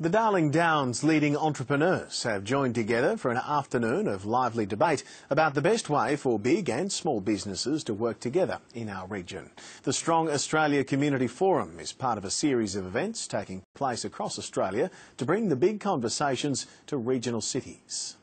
The Darling Downs leading entrepreneurs have joined together for an afternoon of lively debate about the best way for big and small businesses to work together in our region. The Strong Australia Community Forum is part of a series of events taking place across Australia to bring the big conversations to regional cities.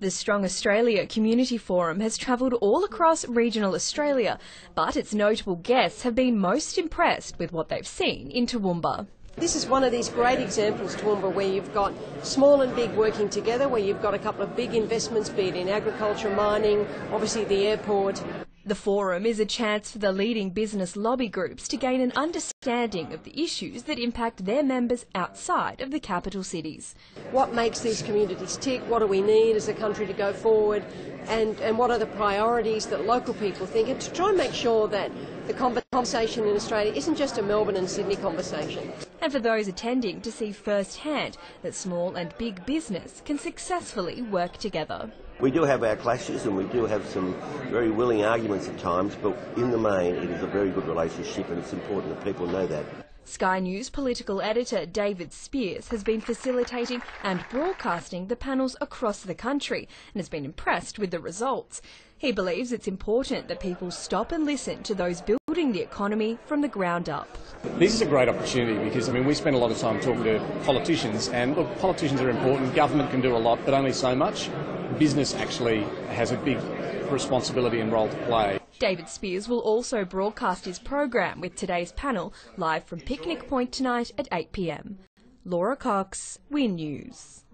The Strong Australia Community Forum has travelled all across regional Australia, but its notable guests have been most impressed with what they've seen in Toowoomba. This is one of these great examples, Toowoomba, where you've got small and big working together, where you've got a couple of big investments, be it in agriculture, mining, obviously the airport. The forum is a chance for the leading business lobby groups to gain an understanding of the issues that impact their members outside of the capital cities. What makes these communities tick? What do we need as a country to go forward? And, and what are the priorities that local people think? And to try and make sure that the conversation in Australia isn't just a Melbourne and Sydney conversation. And for those attending to see firsthand that small and big business can successfully work together. We do have our clashes and we do have some very willing arguments at times, but in the main it is a very good relationship and it's important that people know that. Sky News political editor David Speers has been facilitating and broadcasting the panels across the country and has been impressed with the results. He believes it's important that people stop and listen to those building the economy from the ground up. This is a great opportunity because I mean we spend a lot of time talking to politicians and look politicians are important, government can do a lot but only so much. Business actually has a big responsibility and role to play. David Speers will also broadcast his program with today's panel live from Picnic Point tonight at 8pm. Laura Cox, WIN News.